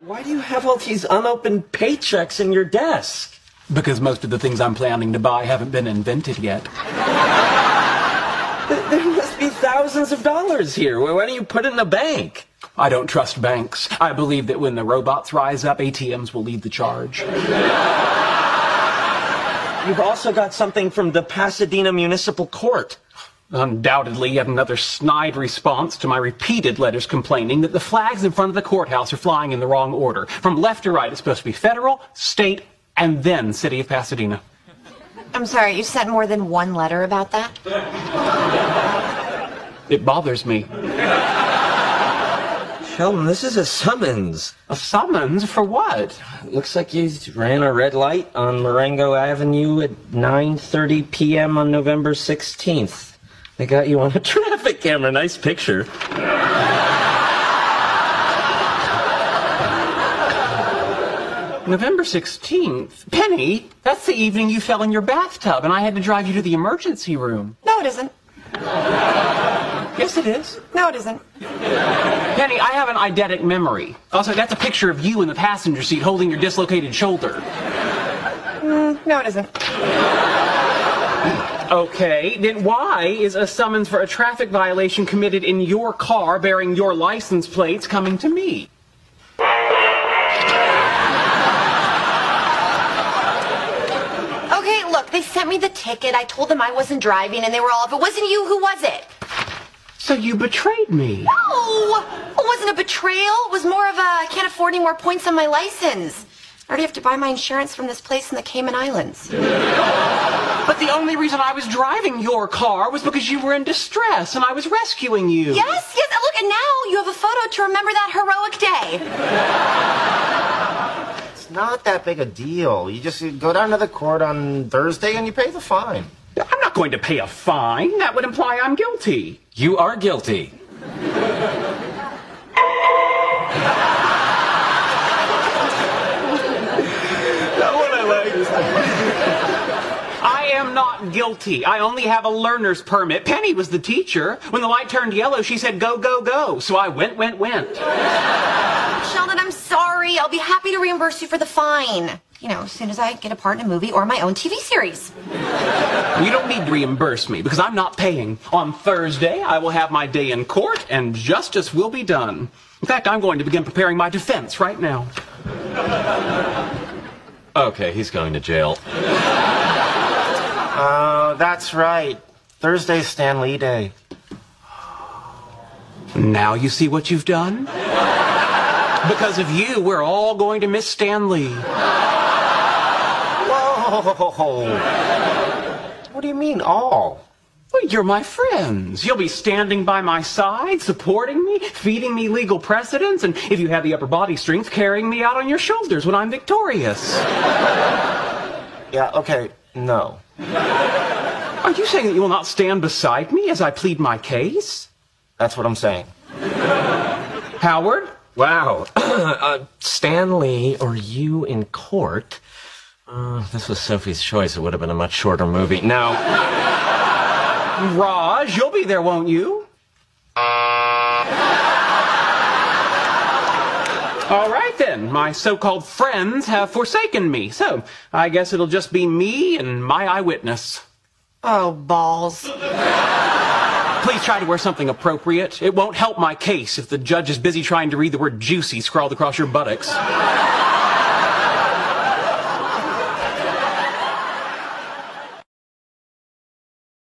Why do you have all these unopened paychecks in your desk? Because most of the things I'm planning to buy haven't been invented yet. There must be thousands of dollars here. Why don't you put it in a bank? I don't trust banks. I believe that when the robots rise up, ATMs will lead the charge. You've also got something from the Pasadena Municipal Court. Undoubtedly, yet another snide response to my repeated letters complaining that the flags in front of the courthouse are flying in the wrong order. From left to right, it's supposed to be federal, state, and then City of Pasadena. I'm sorry, you sent more than one letter about that? It bothers me. Sheldon, this is a summons. A summons for what? Looks like you ran a red light on Marengo Avenue at 9:30 p.m. on November 16th. They got you on a traffic camera. Nice picture. November 16th. Penny, that's the evening you fell in your bathtub and I had to drive you to the emergency room. No, it isn't. Yes, it is. No, it isn't. Penny, I have an eidetic memory. Also, that's a picture of you in the passenger seat holding your dislocated shoulder. Mm, no, it isn't. Okay, then why is a summons for a traffic violation committed in your car bearing your license plates coming to me? Okay, look, they sent me the ticket. I told them I wasn't driving, and they were all, if it wasn't you, who was it? So you betrayed me. No! It wasn't a betrayal. It was more of a, I can't afford any more points on my license. I already have to buy my insurance from this place in the Cayman Islands. But the only reason I was driving your car was because you were in distress and I was rescuing you. Yes, yes, and look, and now you have a photo to remember that heroic day. It's not that big a deal. You just go down to the court on Thursday and you pay the fine. I'm not going to pay a fine. That would imply I'm guilty. You are guilty. Am not guilty. I only have a learner's permit. Penny was the teacher. When the light turned yellow, she said, go, go, go. So I went, went, went. Sheldon, I'm sorry. I'll be happy to reimburse you for the fine. You know, as soon as I get a part in a movie or my own TV series. You don't need to reimburse me because I'm not paying. On Thursday, I will have my day in court and justice will be done. In fact, I'm going to begin preparing my defense right now. Okay, he's going to jail. That's right. Thursday's Stan Lee Day. Now you see what you've done? Because of you, we're all going to miss Stan Lee. Whoa! What do you mean, all? Well, you're my friends. You'll be standing by my side, supporting me, feeding me legal precedents, and if you have the upper body strength, carrying me out on your shoulders when I'm victorious. Yeah, okay, no. Are you saying that you will not stand beside me as I plead my case? That's what I'm saying. Howard? Wow. uh, Stan Lee or you in court? Uh, this was Sophie's choice. It would have been a much shorter movie. Now, Raj, you'll be there, won't you? All right then, my so-called friends have forsaken me, so I guess it'll just be me and my eyewitness. Oh, balls. Please try to wear something appropriate. It won't help my case if the judge is busy trying to read the word juicy scrawled across your buttocks.